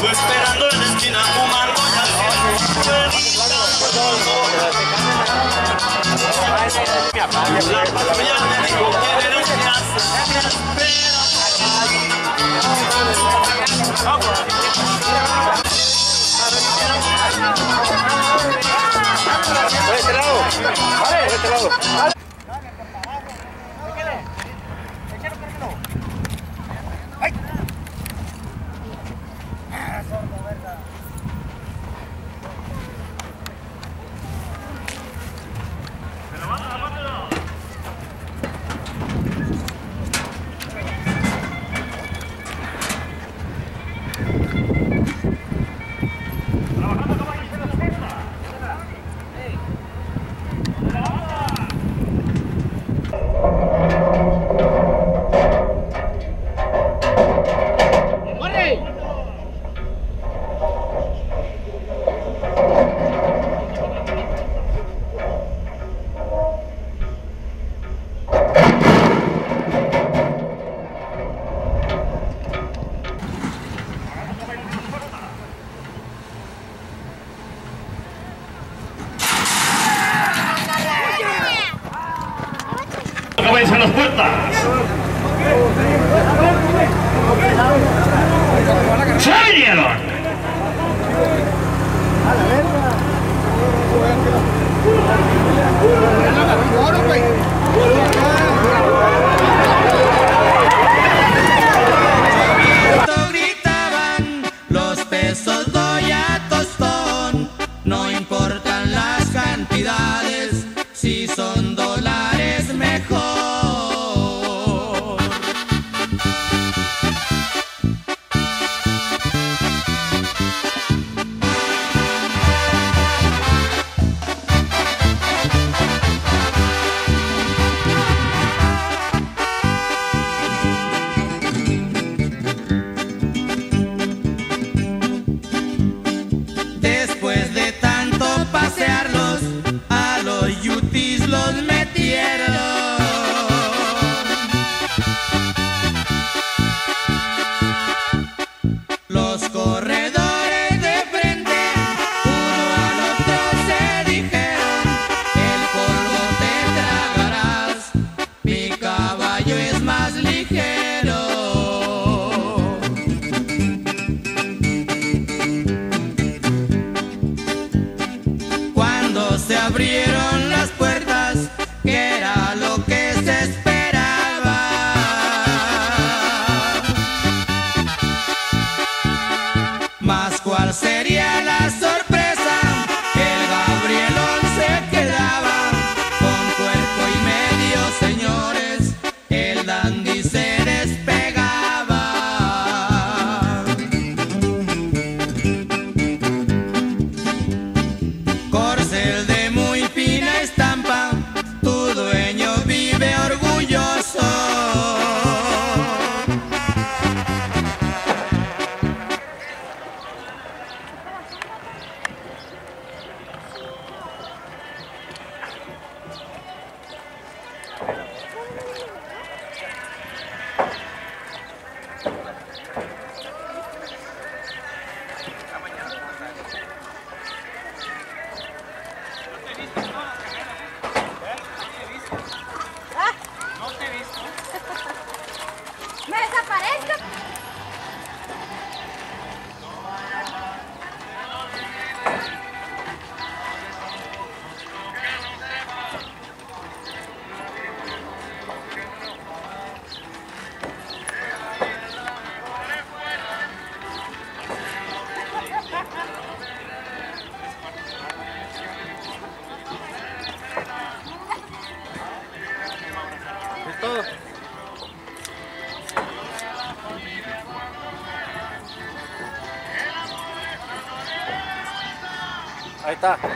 Fue esperando en la esquina fumando ya La en las puertas. ¡Se vinieron! aitäh!